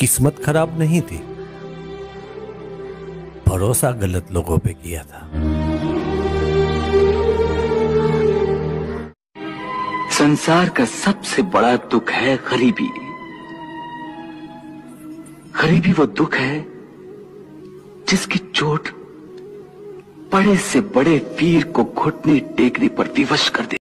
किस्मत खराब नहीं थी। भरोसा गलत लोगों पे किया था। संसार का सबसे बड़ा दुख है गरीबी। गरीबी वो दुख है जिसकी चोट बड़े से बड़े वीर को घुटने टेकने पर विवश कर दे।